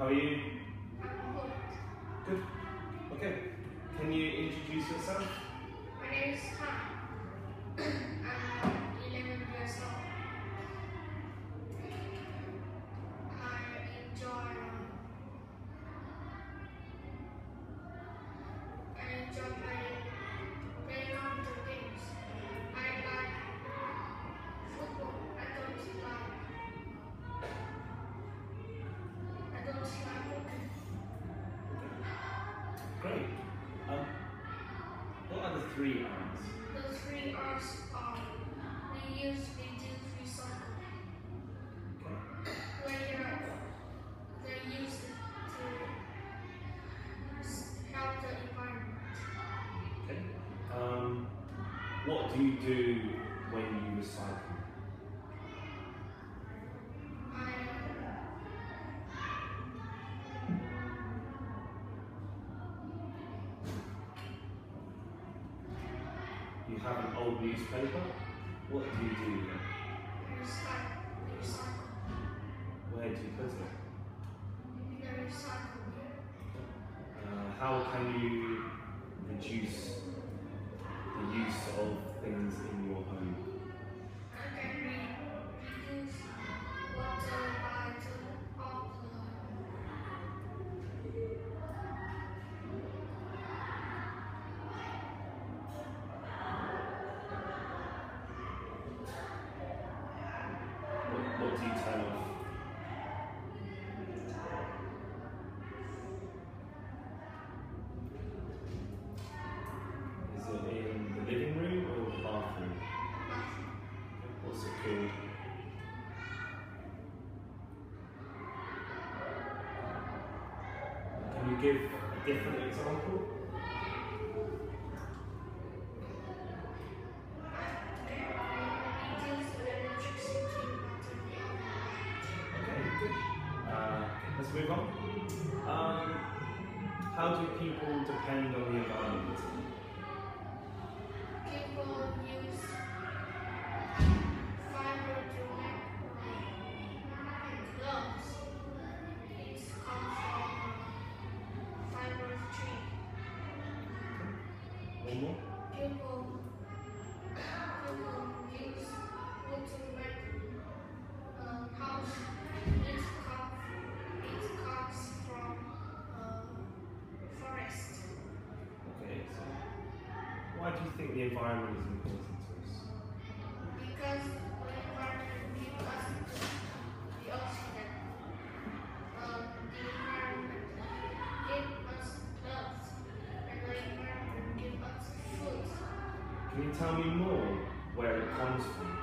How are you? Good. Okay. Can you introduce yourself? My name is Han. I'm 11 years old. I enjoy um, I enjoy playing Great. Um, what are the three R's? The three R's are reuse, reduce, recycle. Okay. Later, they use it to help the environment. Okay. Um, what do you do when you recycle? You have an old newspaper. What do you do recycle, recycle, Where do you put it? Uh, how can you reduce the use give a different example? Okay, good. Uh, let's move on. Um, how do people depend on the environment? Forest. Okay, so why do you think the environment is important Can you tell me more where it comes from?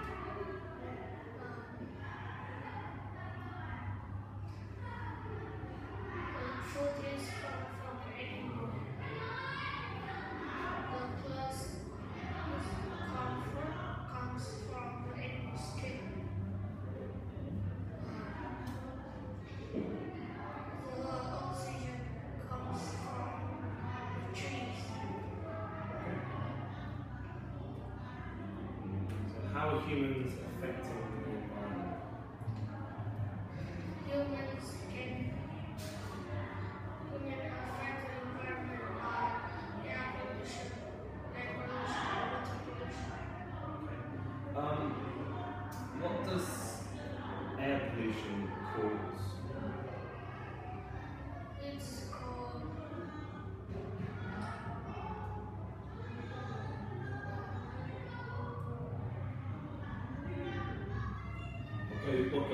How are humans affecting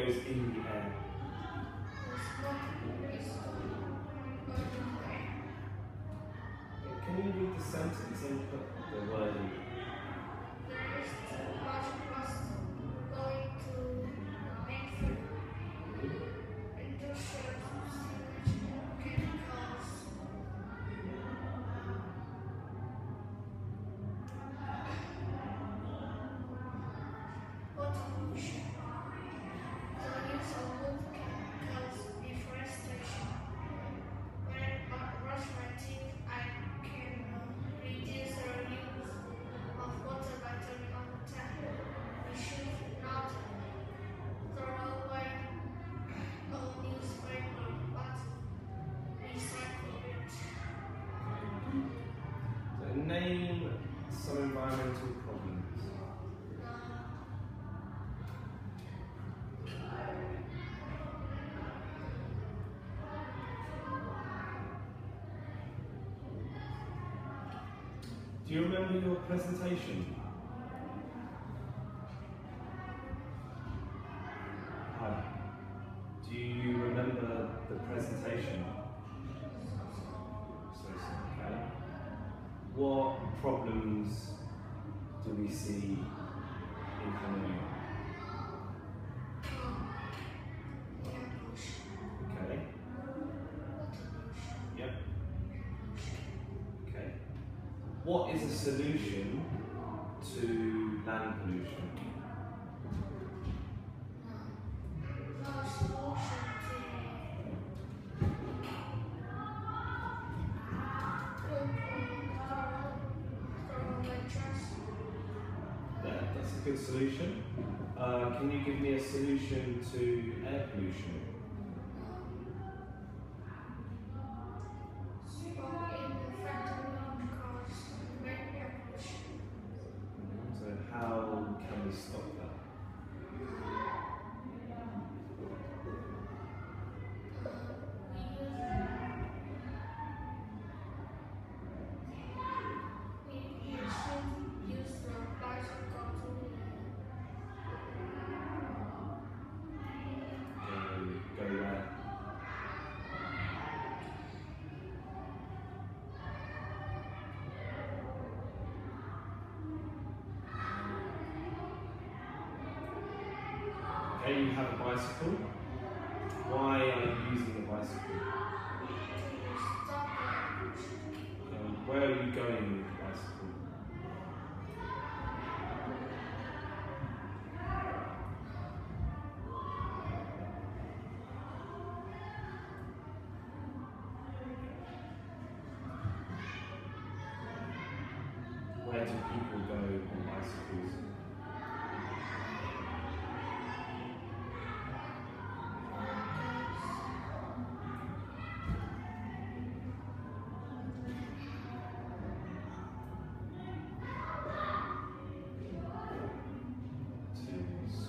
goes, in the air? Do you remember your presentation? Hi. Do you remember the presentation? So, okay. What problems do we see in Hanoi? What is a solution to land pollution? Yeah, that's a good solution. Uh, can you give me a solution to air pollution? You have a bicycle. Why are you using a bicycle? Um, where are you going with the bicycle? Where do people go on bicycles?